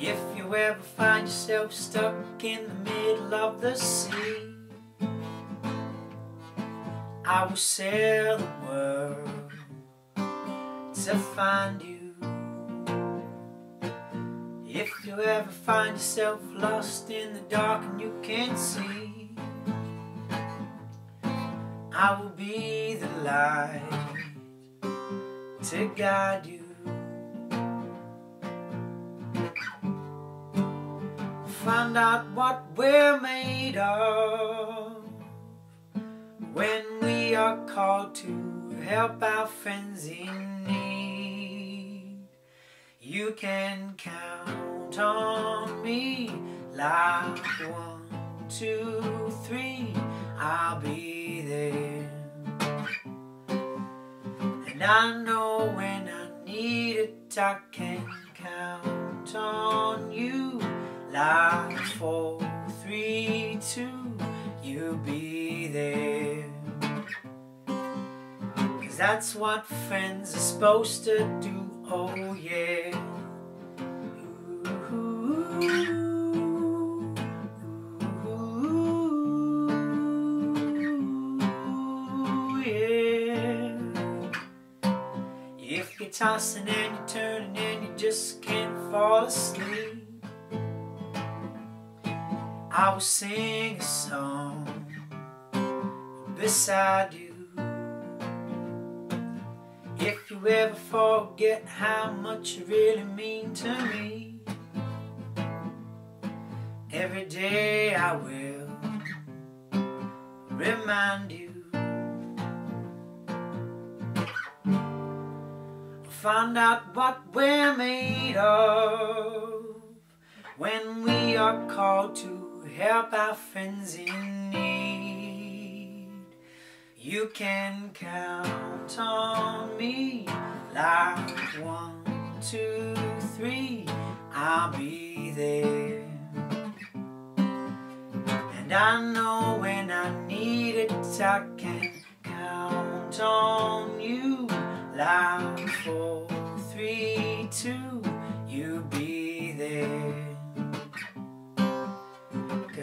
If you ever find yourself stuck in the middle of the sea I will sail the world to find you. If you ever find yourself lost in the dark and you can't see I will be the light to guide you Find out what we're made of. When we are called to help our friends in need You can count on me like one, two, three. I'll be there. And I know when I need it I can count on you'll be there. Cause that's what friends are supposed to do, oh yeah. If you're tossing and you're turning and you just can't fall asleep I will sing a song beside you. If you ever forget how much you really mean to me Every day I will remind you Find out what we're made of When we are called to help our friends in need. You can count on me like one, two, three, I'll be there. And I know when I need it, I can count on you like four, three, two, you'll be there.